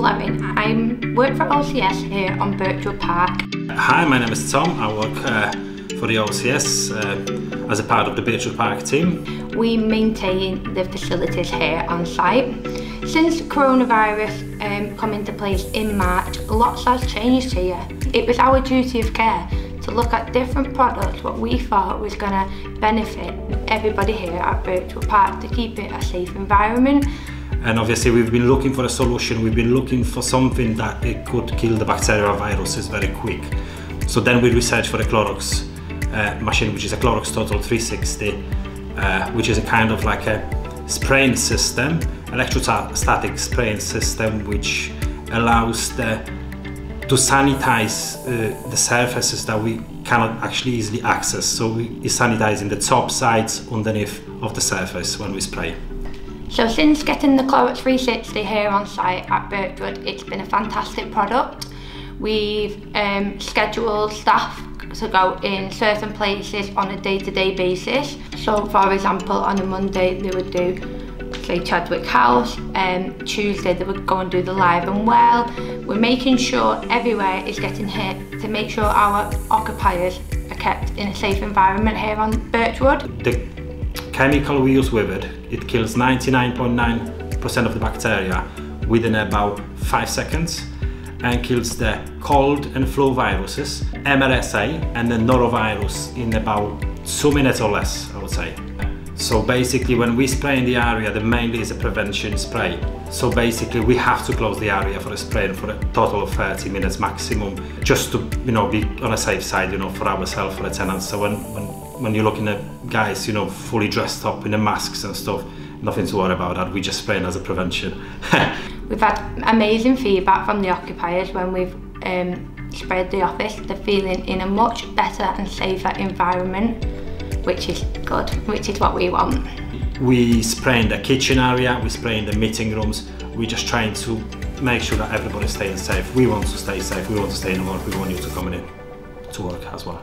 Levin. I work for OCS here on Birchwood Park. Hi, my name is Tom. I work uh, for the OCS uh, as a part of the Birchwood Park team. We maintain the facilities here on site. Since coronavirus um, come into place in March, lots has changed here. It was our duty of care to look at different products what we thought was going to benefit everybody here at Birchwood Park to keep it a safe environment and obviously we've been looking for a solution. We've been looking for something that it could kill the bacterial viruses very quick. So then we researched for a Clorox uh, machine which is a Clorox Total 360 uh, which is a kind of like a spraying system electrostatic spraying system which allows the to sanitize uh, the surfaces that we cannot actually easily access. So we is sanitizing the top sides underneath of the surface when we spray so since getting the Clorox 360 here on site at Birchwood, it's been a fantastic product. We've um, scheduled staff to go in certain places on a day-to-day -day basis. So for example, on a Monday they would do say Chadwick House, um, Tuesday they would go and do the live and well. We're making sure everywhere is getting hit to make sure our occupiers are kept in a safe environment here on Birchwood. The chemical we use with it, it kills 99.9% of the bacteria within about 5 seconds and kills the cold and flu viruses, MRSA and the norovirus in about 2 minutes or less, I would say. So basically when we spray in the area, the mainly is a prevention spray. So basically we have to close the area for a spray for a total of 30 minutes maximum, just to you know be on a safe side, you know, for ourselves, for the tenants. So when, when when you're looking at guys, you know, fully dressed up in the masks and stuff, nothing to worry about that. We just spray it as a prevention. we've had amazing feedback from the occupiers when we've um, sprayed the office. They're feeling in a much better and safer environment, which is good, which is what we want. We spray in the kitchen area, we spray in the meeting rooms. We're just trying to make sure that everybody's staying safe. We want to stay safe, we want to stay in the work, we want you to come in to work as well.